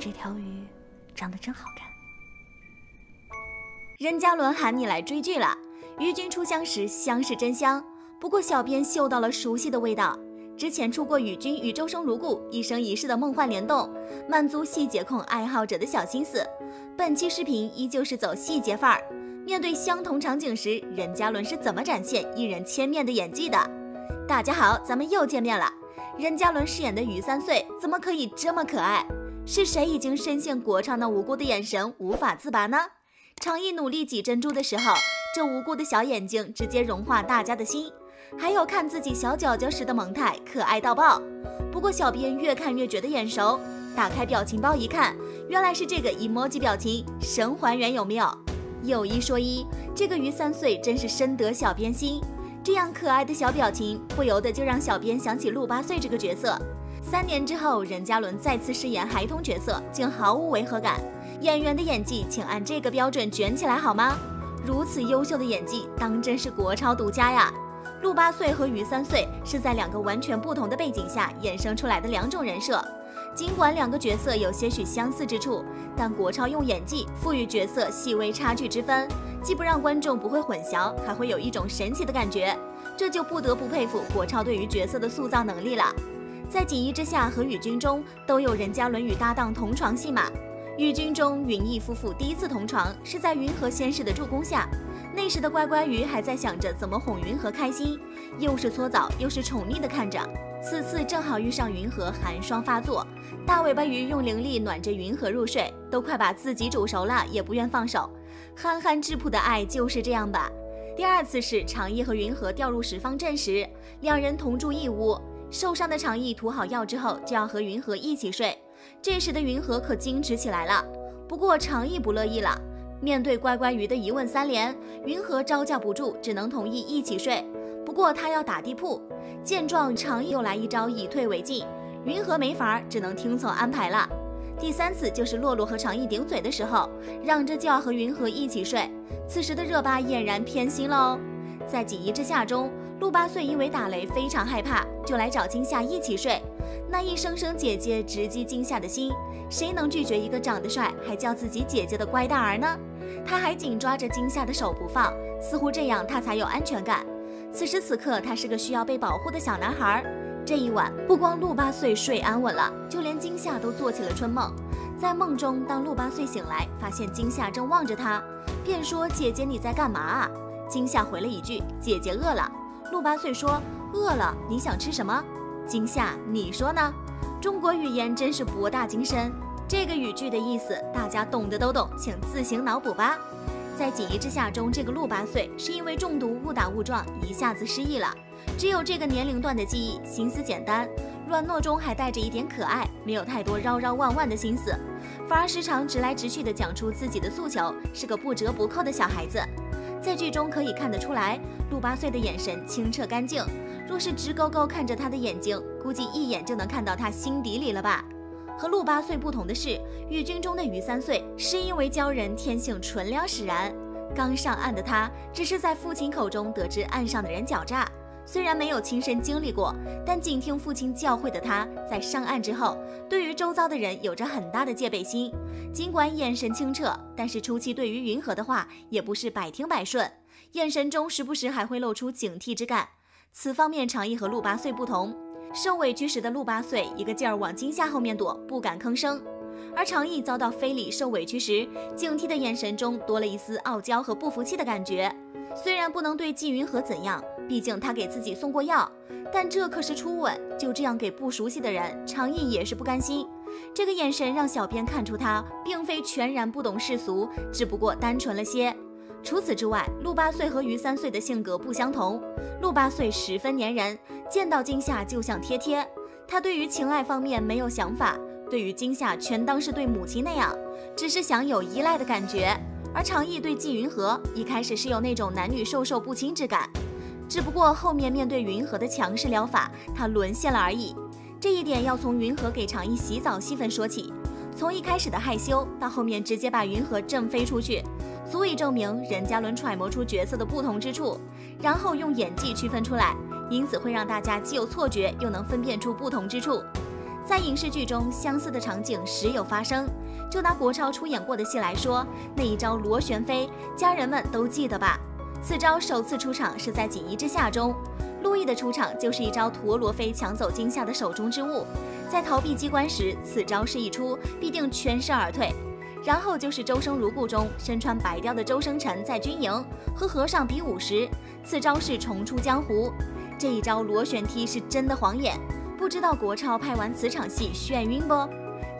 这条鱼长得真好看。任嘉伦喊你来追剧了，与君初相识，相是真香。不过小编嗅到了熟悉的味道，之前出过与君与周生如故，一生一世的梦幻联动，满足细节控爱好者的小心思。本期视频依旧是走细节范儿，面对相同场景时，任嘉伦是怎么展现一人千面的演技的？大家好，咱们又见面了。任嘉伦饰演的于三岁怎么可以这么可爱？是谁已经深陷国超那无辜的眼神无法自拔呢？常毅努力挤珍珠的时候，这无辜的小眼睛直接融化大家的心。还有看自己小脚脚时的萌态，可爱到爆。不过小编越看越觉得眼熟，打开表情包一看，原来是这个 emoji 表情，神还原有没有？有一说一，这个于三岁真是深得小编心。这样可爱的小表情，不由得就让小编想起陆八岁这个角色。三年之后，任嘉伦再次饰演孩童角色，竟毫无违和感。演员的演技，请按这个标准卷起来好吗？如此优秀的演技，当真是国超独家呀！陆八岁和于三岁是在两个完全不同的背景下衍生出来的两种人设。尽管两个角色有些许相似之处，但国超用演技赋予角色细微差距之分，既不让观众不会混淆，还会有一种神奇的感觉。这就不得不佩服国超对于角色的塑造能力了。在《锦衣之下》和《与君》中都有任嘉伦与搭档同床戏码，《与君》中云逸夫妇第一次同床是在云和仙士的助攻下。那时的乖乖鱼还在想着怎么哄云禾开心，又是搓澡又是宠溺的看着。此次正好遇上云禾寒霜发作，大尾巴鱼用灵力暖着云禾入睡，都快把自己煮熟了也不愿放手。憨憨质朴的爱就是这样吧。第二次是长夜和云禾掉入十方阵时，两人同住一屋，受伤的长义涂好药之后就要和云禾一起睡，这时的云禾可矜持起来了。不过长义不乐意了。面对乖乖鱼的疑问三连，云禾招架不住，只能同意一起睡。不过他要打地铺，见状长义又来一招以退为进，云禾没法，只能听从安排了。第三次就是洛洛和长义顶嘴的时候，嚷着就要和云禾一起睡。此时的热巴俨然偏心了哦。在锦衣之下中，陆八岁因为打雷非常害怕，就来找金夏一起睡。那一声声姐姐直击金夏的心，谁能拒绝一个长得帅还叫自己姐姐的乖大儿呢？他还紧抓着金夏的手不放，似乎这样他才有安全感。此时此刻，他是个需要被保护的小男孩。这一晚，不光陆八岁睡安稳了，就连金夏都做起了春梦。在梦中，当陆八岁醒来，发现金夏正望着他，便说：“姐姐，你在干嘛啊？”金夏回了一句：“姐姐饿了。”陆八岁说：“饿了，你想吃什么？”金夏，你说呢？中国语言真是博大精深。这个语句的意思，大家懂的都懂，请自行脑补吧。在《锦衣之下》中，这个陆八岁是因为中毒误打误撞，一下子失忆了，只有这个年龄段的记忆，心思简单，软糯中还带着一点可爱，没有太多绕绕弯弯的心思，反而时常直来直去的讲出自己的诉求，是个不折不扣的小孩子。在剧中可以看得出来，陆八岁的眼神清澈干净，若是直勾勾看着他的眼睛，估计一眼就能看到他心底里了吧。和陆八岁不同的是，与军中的于三岁是因为鲛人天性纯良使然，刚上岸的他只是在父亲口中得知岸上的人狡诈，虽然没有亲身经历过，但仅听父亲教诲的他，在上岸之后，对于周遭的人有着很大的戒备心。尽管眼神清澈，但是初期对于云禾的话也不是百听百顺，眼神中时不时还会露出警惕之感。此方面，长义和陆八岁不同。受委屈时的陆八岁一个劲儿往惊吓后面躲，不敢吭声；而长义遭到非礼受委屈时，警惕的眼神中多了一丝傲娇和不服气的感觉。虽然不能对季云禾怎样，毕竟他给自己送过药，但这可是初吻，就这样给不熟悉的人，长义也是不甘心。这个眼神让小编看出他并非全然不懂世俗，只不过单纯了些。除此之外，陆八岁和于三岁的性格不相同。陆八岁十分粘人，见到惊夏就像贴贴。他对于情爱方面没有想法，对于惊夏全当是对母亲那样，只是想有依赖的感觉。而长义对季云禾一开始是有那种男女授受不亲之感，只不过后面面对云禾的强势疗法，他沦陷了而已。这一点要从云禾给长义洗澡戏份说起，从一开始的害羞到后面直接把云禾震飞出去。足以证明任嘉伦揣摩出角色的不同之处，然后用演技区分出来，因此会让大家既有错觉，又能分辨出不同之处。在影视剧中，相似的场景时有发生。就拿国超出演过的戏来说，那一招螺旋飞，家人们都记得吧？此招首次出场是在《锦衣之下》中，陆毅的出场就是一招陀螺飞抢走惊夏的手中之物。在逃避机关时，此招式一出，必定全身而退。然后就是《周生如故》中，身穿白貂的周生辰在军营和和尚比武时，此招式重出江湖。这一招螺旋踢是真的晃眼。不知道国超拍完此场戏眩晕不？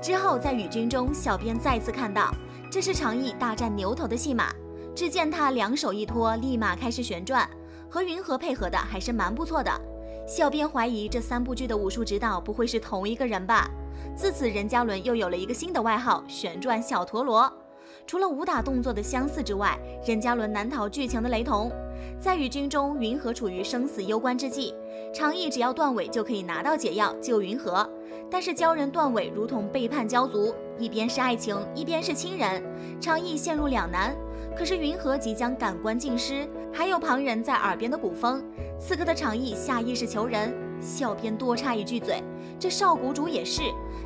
之后在与军中，小编再次看到这是长义大战牛头的戏码。只见他两手一托，立马开始旋转，和云禾配合的还是蛮不错的。小编怀疑这三部剧的武术指导不会是同一个人吧？自此，任嘉伦又有了一个新的外号——旋转小陀螺。除了武打动作的相似之外，任嘉伦难逃剧情的雷同。在与军中，云禾处于生死攸关之际，长义只要断尾就可以拿到解药救云禾。但是鲛人断尾如同背叛鲛族，一边是爱情，一边是亲人，长义陷入两难。可是云禾即将感官尽失，还有旁人在耳边的鼓风。此刻的长义下意识求人，小编多插一句嘴：这少谷主也是。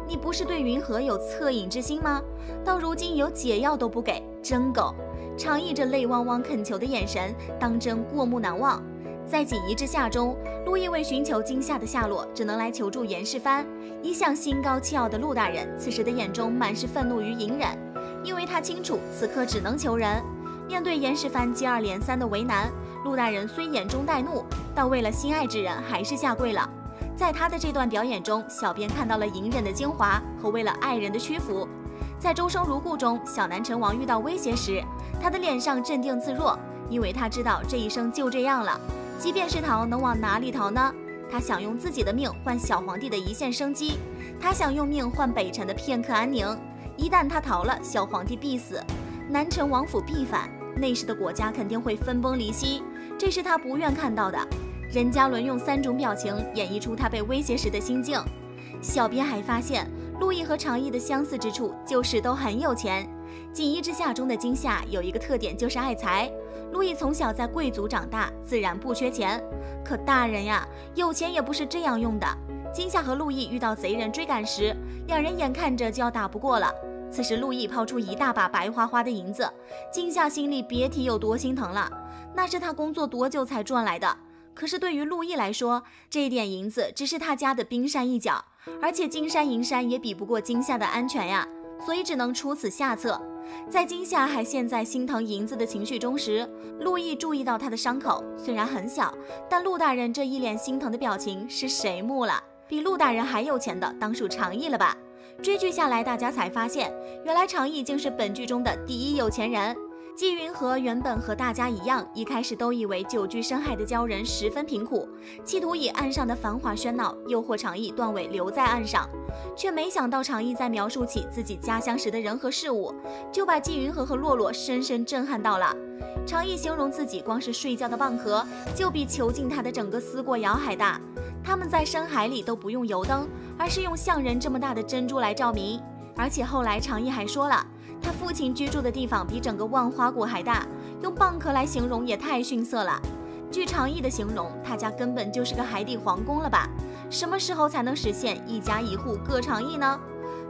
你不是对云禾有恻隐之心吗？到如今有解药都不给，真狗！长意这泪汪汪恳求的眼神，当真过目难忘。在锦衣之下中，陆毅为寻求惊吓的下落，只能来求助严世蕃。一向心高气傲的陆大人，此时的眼中满是愤怒与隐忍，因为他清楚此刻只能求人。面对严世蕃接二连三的为难，陆大人虽眼中带怒，但为了心爱之人，还是下跪了。在他的这段表演中，小编看到了隐忍的精华和为了爱人的屈服。在《周生如故》中，小南成王遇到威胁时，他的脸上镇定自若，因为他知道这一生就这样了，即便是逃，能往哪里逃呢？他想用自己的命换小皇帝的一线生机，他想用命换北辰的片刻安宁。一旦他逃了，小皇帝必死，南城王府必反，那时的国家肯定会分崩离析，这是他不愿看到的。任嘉伦用三种表情演绎出他被威胁时的心境。小编还发现，陆毅和常毅的相似之处就是都很有钱。锦衣之下中的惊夏有一个特点就是爱财。陆毅从小在贵族长大，自然不缺钱。可大人呀，有钱也不是这样用的。惊夏和陆毅遇到贼人追赶时，两人眼看着就要打不过了。此时陆毅抛出一大把白花花的银子，惊夏心里别提有多心疼了。那是他工作多久才赚来的。可是对于陆毅来说，这一点银子只是他家的冰山一角，而且金山银山也比不过惊夏的安全呀，所以只能出此下策。在金夏还陷在心疼银子的情绪中时，陆毅注意到他的伤口虽然很小，但陆大人这一脸心疼的表情是谁目了？比陆大人还有钱的当属常毅了吧？追剧下来，大家才发现，原来常毅竟是本剧中的第一有钱人。季云和原本和大家一样，一开始都以为久居深海的鲛人十分贫苦，企图以岸上的繁华喧闹诱惑长义断尾留在岸上，却没想到长义在描述起自己家乡时的人和事物，就把季云和和洛洛深深震撼到了。长义形容自己光是睡觉的蚌壳，就比囚禁他的整个思过窑还大。他们在深海里都不用油灯，而是用像人这么大的珍珠来照明。而且后来长义还说了。他父亲居住的地方比整个万花谷还大，用蚌壳来形容也太逊色了。据长义的形容，他家根本就是个海底皇宫了吧？什么时候才能实现一家一户各长义呢？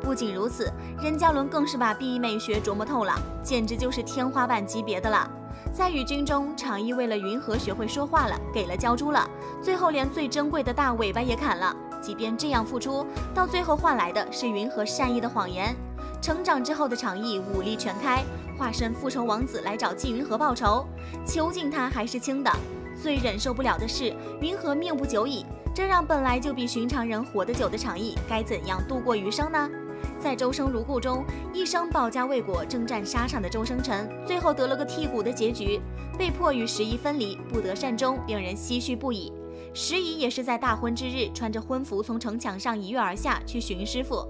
不仅如此，任嘉伦更是把毕美学琢磨透了，简直就是天花板级别的了。在雨军中，长义为了云和学会说话了，给了鲛珠了，最后连最珍贵的大尾巴也砍了。即便这样付出，到最后换来的是云和善意的谎言。成长之后的长意武力全开，化身复仇王子来找季云禾报仇，囚禁他还是轻的。最忍受不了的是云禾命不久矣，这让本来就比寻常人活得久的长意该怎样度过余生呢？在周生如故中，一生保家卫国、征战沙场的周生辰，最后得了个剔骨的结局，被迫与十一分离，不得善终，令人唏嘘不已。时宜也是在大婚之日，穿着婚服从城墙上一跃而下去寻师傅。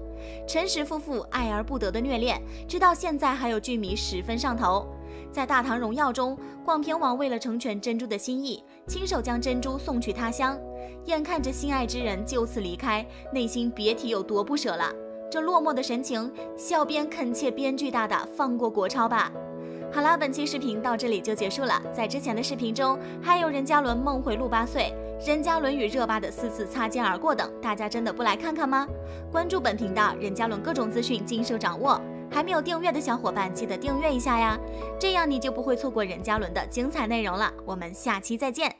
陈实夫妇爱而不得的虐恋，直到现在还有剧迷十分上头。在《大唐荣耀》中，广平王为了成全珍珠的心意，亲手将珍珠送去他乡，眼看着心爱之人就此离开，内心别提有多不舍了。这落寞的神情，小编恳切编剧大大放过国超吧。好了，本期视频到这里就结束了。在之前的视频中，还有任嘉伦梦回路八岁。任嘉伦与热巴的四次擦肩而过等，大家真的不来看看吗？关注本频道，任嘉伦各种资讯尽收掌握。还没有订阅的小伙伴，记得订阅一下呀，这样你就不会错过任嘉伦的精彩内容了。我们下期再见。